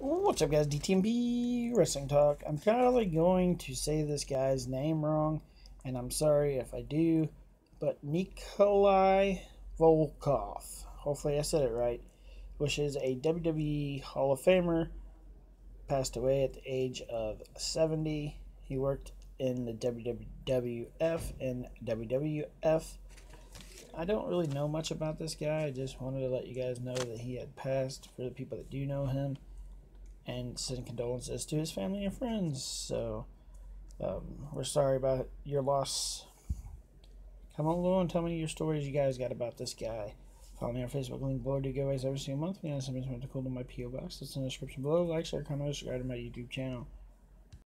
What's up, guys? DTMP Wrestling Talk. I'm probably going to say this guy's name wrong, and I'm sorry if I do, but Nikolai Volkoff, hopefully I said it right, which is a WWE Hall of Famer, passed away at the age of 70. He worked in the WWF and WWF. I don't really know much about this guy. I just wanted to let you guys know that he had passed for the people that do know him and send condolences to his family and friends. So um, we're sorry about your loss. Come on and tell me your stories you guys got about this guy. Follow me on Facebook, link below. Do giveaways every single month. We have something to cool to my PO box. It's in the description below. Like, share, comment, subscribe to my YouTube channel.